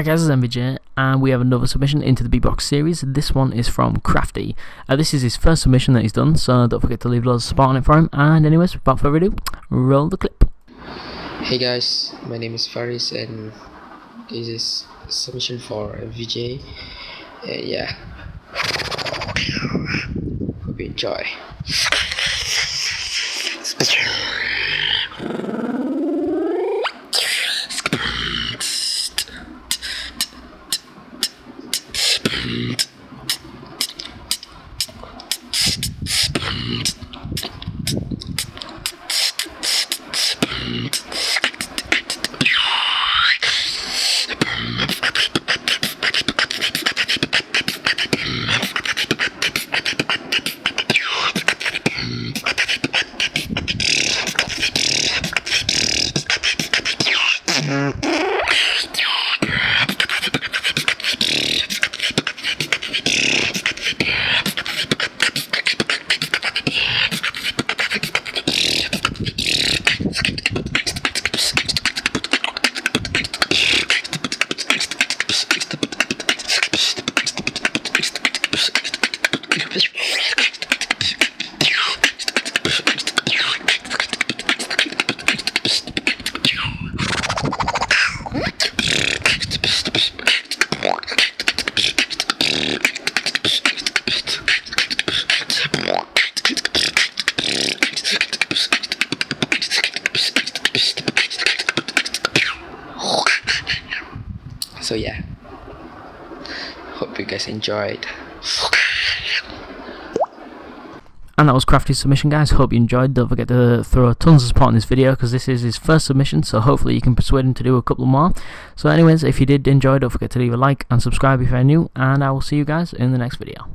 Hi guys, it's MVJ, and we have another submission into the beatbox series. This one is from Crafty. Uh, this is his first submission that he's done, so don't forget to leave loads of support on it for him. And anyways, without further ado, roll the clip. Hey guys, my name is Faris and this is a submission for VJ. Uh, yeah, hope you enjoy. and So yeah, hope you guys enjoyed. And that was Crafty's submission, guys. Hope you enjoyed. Don't forget to throw tons of support in this video because this is his first submission, so hopefully you can persuade him to do a couple more. So, anyways, if you did enjoy, don't forget to leave a like and subscribe if you're new, and I will see you guys in the next video.